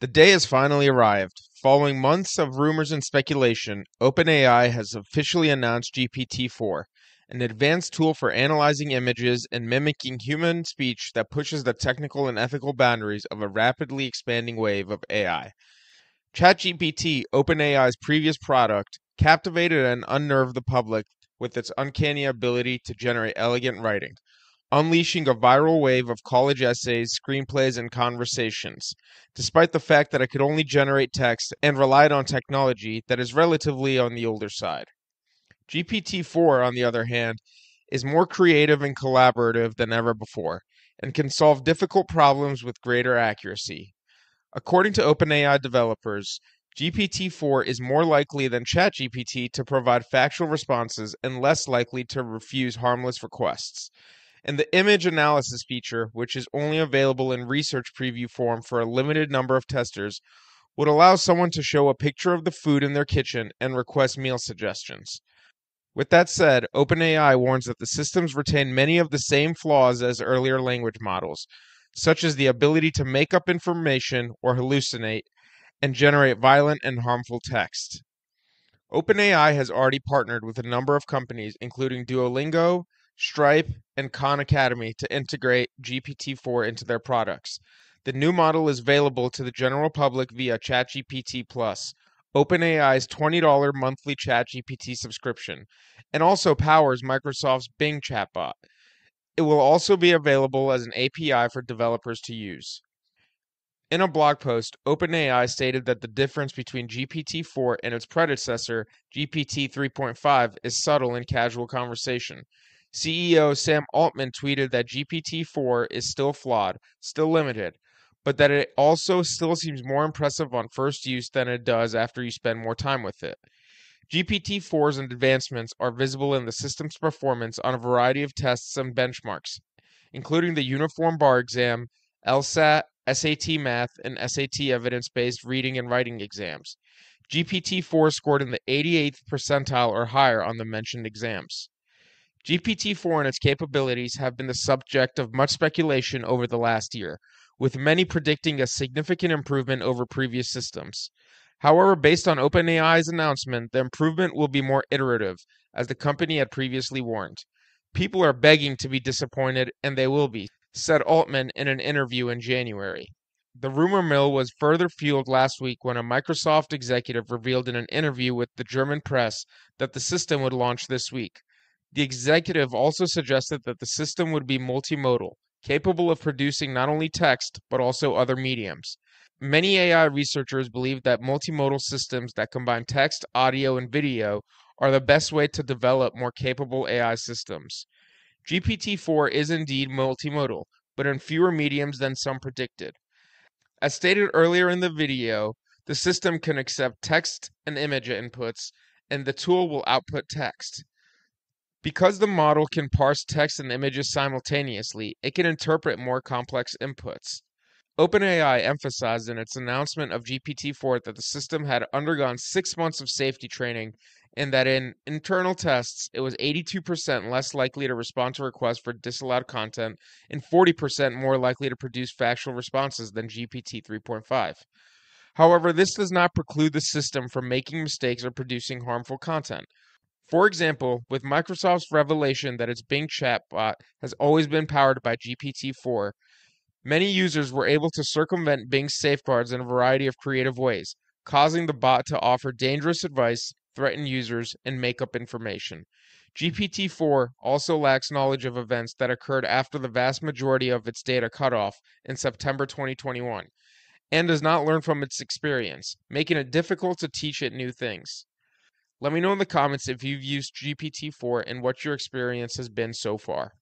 The day has finally arrived. Following months of rumors and speculation, OpenAI has officially announced GPT 4, an advanced tool for analyzing images and mimicking human speech that pushes the technical and ethical boundaries of a rapidly expanding wave of AI. ChatGPT, OpenAI's previous product, captivated and unnerved the public with its uncanny ability to generate elegant writing unleashing a viral wave of college essays, screenplays, and conversations, despite the fact that I could only generate text and relied on technology that is relatively on the older side. GPT 4, on the other hand, is more creative and collaborative than ever before, and can solve difficult problems with greater accuracy. According to OpenAI developers, GPT 4 is more likely than ChatGPT to provide factual responses and less likely to refuse harmless requests and the image analysis feature, which is only available in research preview form for a limited number of testers, would allow someone to show a picture of the food in their kitchen and request meal suggestions. With that said, OpenAI warns that the systems retain many of the same flaws as earlier language models, such as the ability to make up information or hallucinate and generate violent and harmful text. OpenAI has already partnered with a number of companies, including Duolingo, Stripe, and Khan Academy to integrate GPT-4 into their products. The new model is available to the general public via ChatGPT Plus, OpenAI's $20 monthly ChatGPT subscription, and also powers Microsoft's Bing chatbot. It will also be available as an API for developers to use. In a blog post, OpenAI stated that the difference between GPT 4 and its predecessor, GPT 3.5, is subtle in casual conversation. CEO Sam Altman tweeted that GPT 4 is still flawed, still limited, but that it also still seems more impressive on first use than it does after you spend more time with it. GPT 4's advancements are visible in the system's performance on a variety of tests and benchmarks, including the Uniform Bar Exam, LSAT, SAT Math, and SAT evidence based reading and writing exams. GPT 4 scored in the 88th percentile or higher on the mentioned exams. GPT-4 and its capabilities have been the subject of much speculation over the last year, with many predicting a significant improvement over previous systems. However, based on OpenAI's announcement, the improvement will be more iterative, as the company had previously warned. People are begging to be disappointed, and they will be, said Altman in an interview in January. The rumor mill was further fueled last week when a Microsoft executive revealed in an interview with the German press that the system would launch this week. The executive also suggested that the system would be multimodal, capable of producing not only text, but also other mediums. Many AI researchers believe that multimodal systems that combine text, audio, and video are the best way to develop more capable AI systems. GPT 4 is indeed multimodal, but in fewer mediums than some predicted. As stated earlier in the video, the system can accept text and image inputs, and the tool will output text. Because the model can parse text and images simultaneously, it can interpret more complex inputs. OpenAI emphasized in its announcement of GPT 4 that the system had undergone six months of safety training and that in internal tests, it was 82% less likely to respond to requests for disallowed content and 40% more likely to produce factual responses than GPT 3.5. However, this does not preclude the system from making mistakes or producing harmful content. For example, with Microsoft's revelation that its Bing chatbot has always been powered by GPT-4, many users were able to circumvent Bing's safeguards in a variety of creative ways, causing the bot to offer dangerous advice, threaten users, and make up information. GPT-4 also lacks knowledge of events that occurred after the vast majority of its data cutoff in September 2021, and does not learn from its experience, making it difficult to teach it new things. Let me know in the comments if you've used GPT-4 and what your experience has been so far.